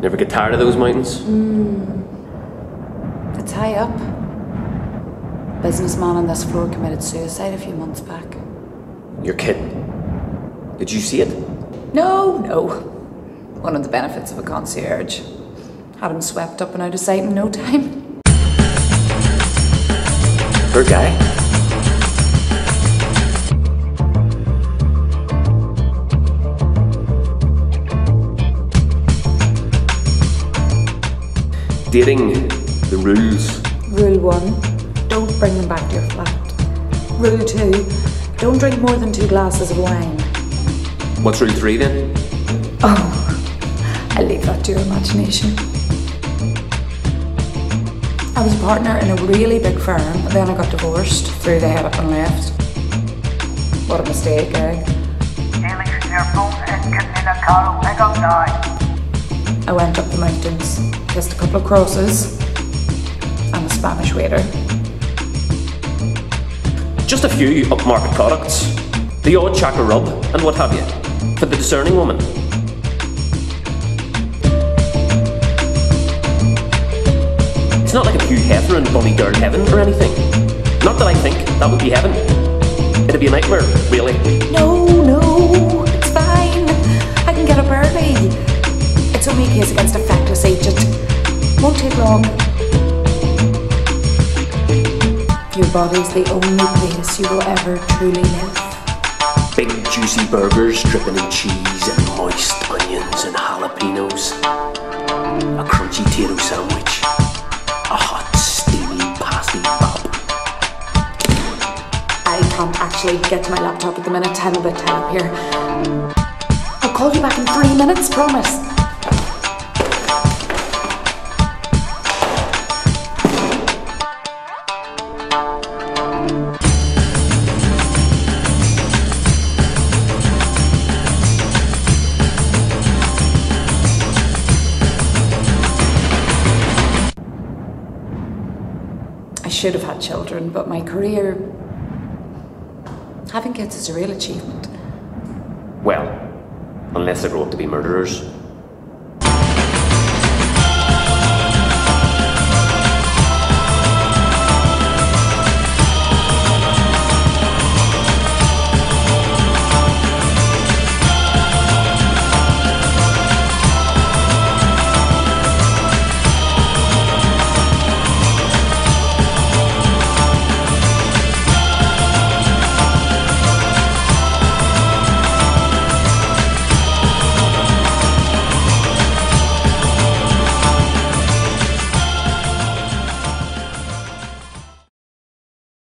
Never get tired of those mountains? Mm. It's high up. Businessman on this floor committed suicide a few months back. You're kidding. Did you see it? No, no. One of the benefits of a concierge. Had him swept up and out of sight in no time. Her guy? Dating the rules. Rule one, don't bring them back to your flat. Rule two, don't drink more than two glasses of wine. What's rule three then? Oh, I leave that to your imagination. I was a partner in a really big firm, then I got divorced, threw the head up and left. What a mistake, eh? Ellie, your phone is getting in a car. Pick up now. I went up the mountains, kissed a couple of crosses, and a Spanish waiter. Just a few upmarket products. The odd chakra rub and what have you. For the discerning woman. It's not like a Hugh Hefner and Bunny Girl Heaven or anything. Not that I think that would be heaven. It'd be a nightmare, really. No, Only case against a factless agent. Won't take long. Your body's the only place you will ever truly live. Big juicy burgers dripping in cheese and moist onions and jalapenos. A crunchy Tayto sandwich. A hot, steamy pasty bop. I can't actually get to my laptop at the minute. I'm a bit tied up here. I'll call you back in three minutes, promise. I should have had children, but my career. Having kids is a real achievement. Well, unless they grow up to be murderers.